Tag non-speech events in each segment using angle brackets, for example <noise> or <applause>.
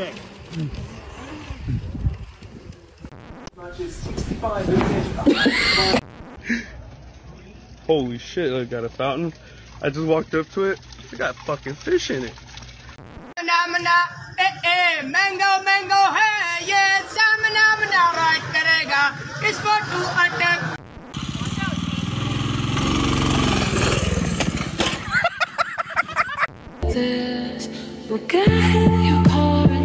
dick. Holy shit, I got a fountain. I just walked up to it. I got fucking fish in it. Eh, eh, mango, mango, hey, I'm an. It's for two attack.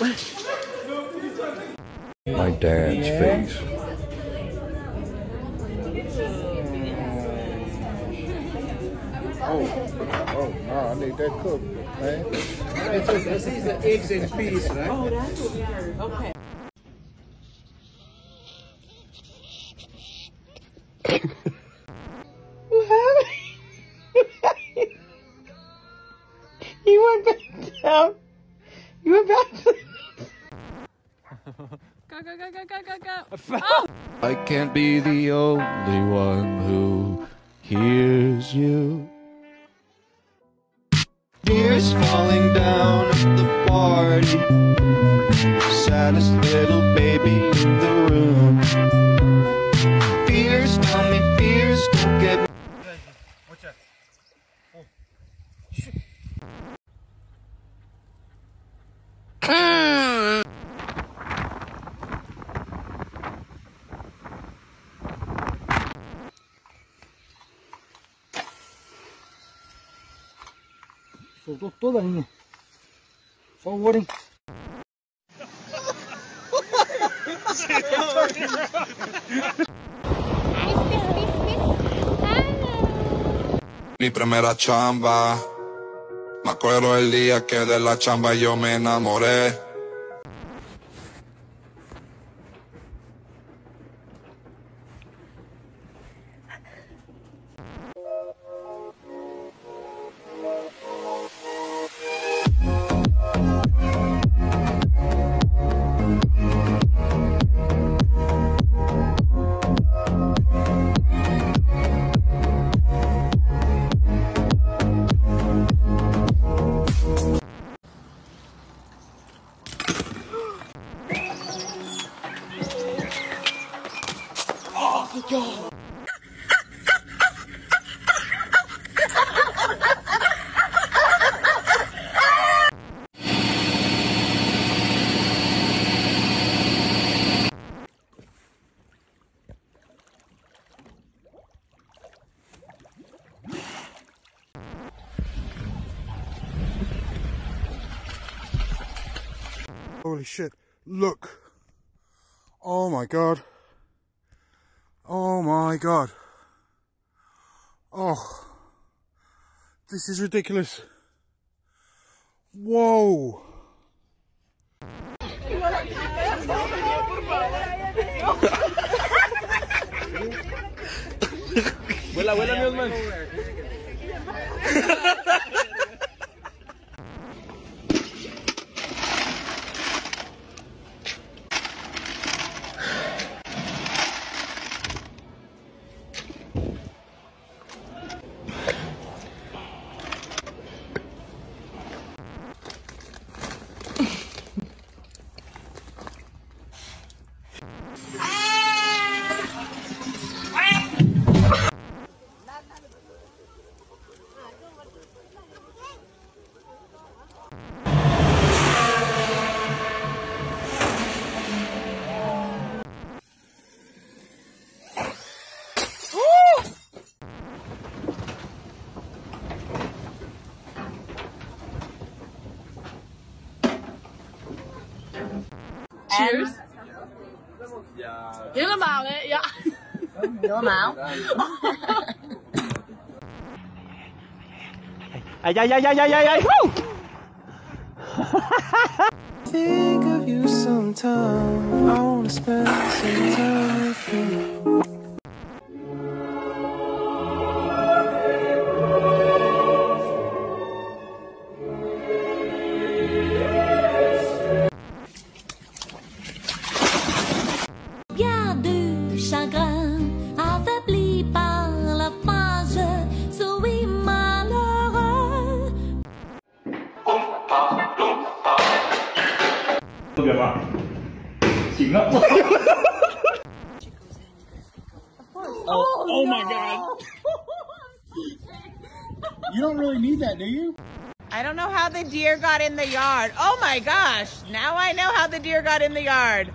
My dad's face. Oh, oh, no, I need that cooked, man. This is the eggs and peas, right? Oh, that's weird. Okay. What? <laughs> You went back down. Go, go, go, go, go, go, go. <laughs> Oh! I can't be the only one who hears you. Tears falling down at the party. Saddest little baby in the room. Fears, tell me fears, don't get soltou toda a linha. Só? Mi primera chamba, me acuerdo el día que de la chamba yo me enamoré. Holy shit. Look. Oh my god. Oh my god. Oh. This is ridiculous. Whoa. Vuela, vuela, mi <laughs> Osman. Cheers. Helemaal, hè? Ja. Helemaal. Aïe aïe aïe aïe aïe aïe aïe Wouh think of you sometime. I wanna spend some time with you. She Oh, oh no. my god. Oh, you don't really need that, do you? I don't know how the deer got in the yard. Oh my gosh, now I know how the deer got in the yard.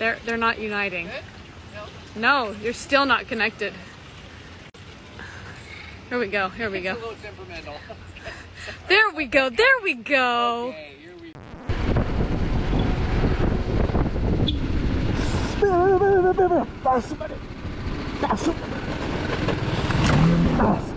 They're they're not uniting. No, you're still not connected. Here we go. Here we go. <laughs> There we go. There we go. Oh putain de